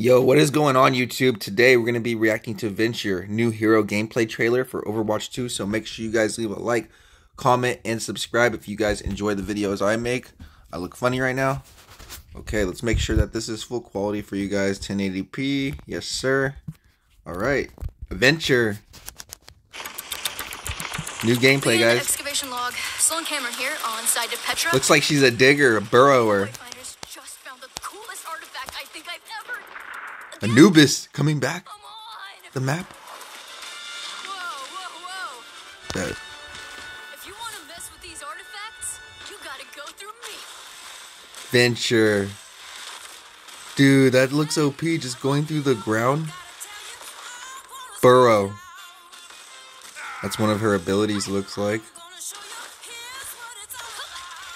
Yo, what is going on YouTube? Today we're going to be reacting to Venture, new hero gameplay trailer for Overwatch 2. So make sure you guys leave a like, comment, and subscribe if you guys enjoy the videos I make. I look funny right now. Okay, let's make sure that this is full quality for you guys. 1080p. Yes, sir. All right. Venture. New gameplay, guys. Excavation log. Sloan Cameron here on side to Petra. Looks like she's a digger, a burrower. Anubis coming back. The map. Whoa, whoa, whoa. That If you want to mess with these artifacts, you gotta go through me. Venture. Dude, that looks OP just going through the ground. Burrow. That's one of her abilities, looks like.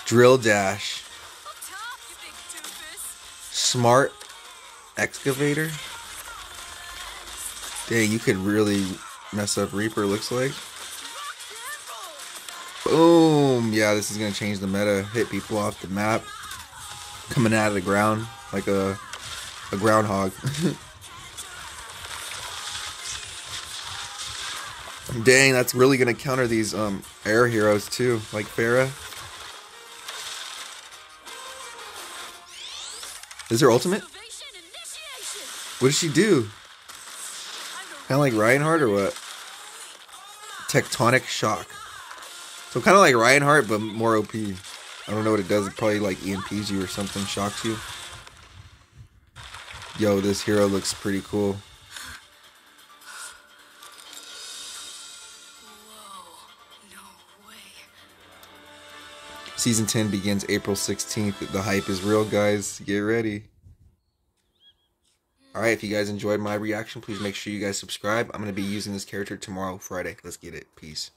Drill dash. Up top, you big doofus. Smart excavator. Dang, you could really mess up Reaper, looks like. Boom! Yeah, this is gonna change the meta. Hit people off the map. Coming out of the ground like a a groundhog. Dang, that's really gonna counter these um air heroes too, like Pharah. Is her ultimate? What does she do? Kind of like Reinhardt or what? Tectonic shock. So kind of like Reinhardt, but more OP. I don't know what it does. It probably like EMPs you or something, shocks you. Yo, this hero looks pretty cool. Season 10 begins April 16th. The hype is real, guys. Get ready. Alright, if you guys enjoyed my reaction, please make sure you guys subscribe. I'm going to be using this character tomorrow, Friday. Let's get it. Peace.